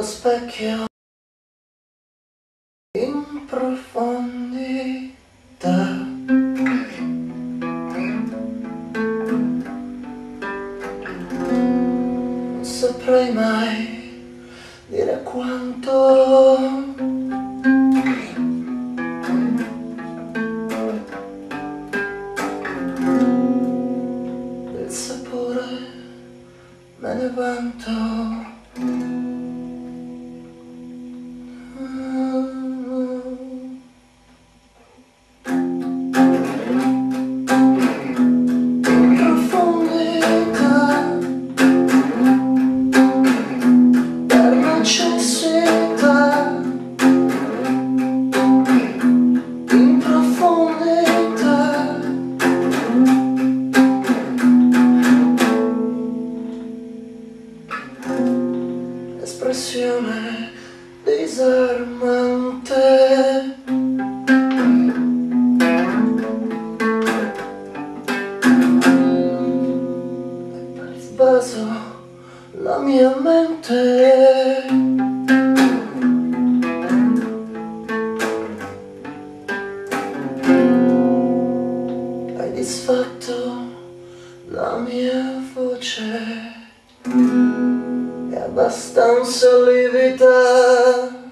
lo specchio in profondità. Non saprei mai dire quanto del sapore me ne vanto. Espressione disarmante. Per sbaso la mia mente. Hai disfatto la mia voce. Abbastanza lievità